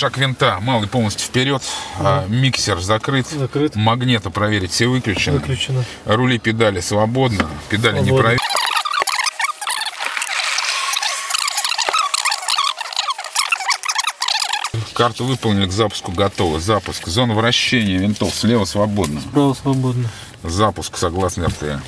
Шаг винта, малый полностью вперед, а, миксер закрыт, Закрыт. магнето проверить, все выключены. Выключено. Рули, педали свободно, педали не Свободно. проверить. Карту выполнили, к запуску готовы. Запуск. Зона вращения винтов слева свободно. Право свободно. Запуск согласно РТ.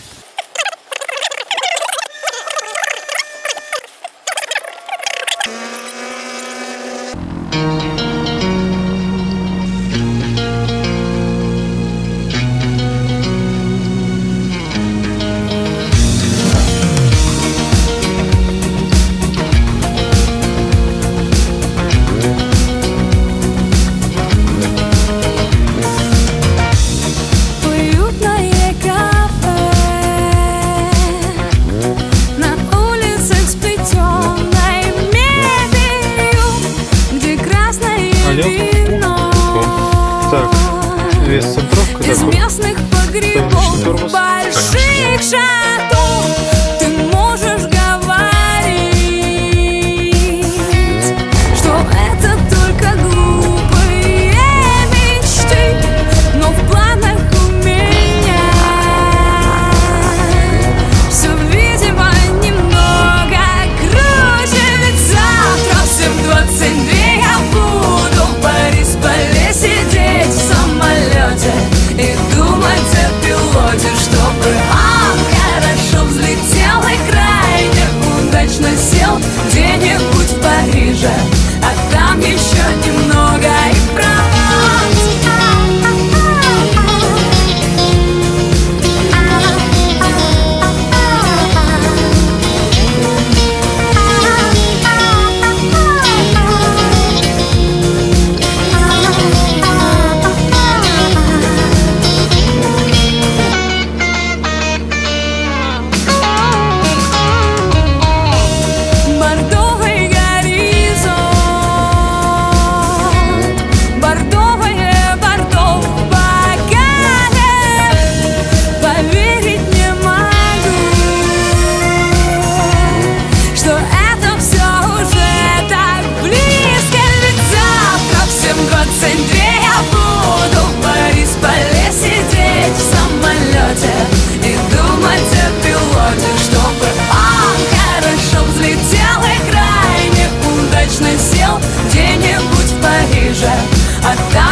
Так, вес центровка Из местных погребов. Больших шатов ближе Отдай